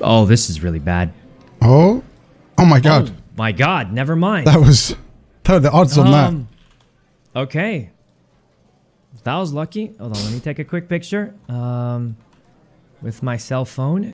Oh, this is really bad. Oh, oh my god, Oh my God! Never mind. that was. That the odds on that. Um, okay. That was lucky. Hold on, let me take a quick picture. Um, with my cell phone.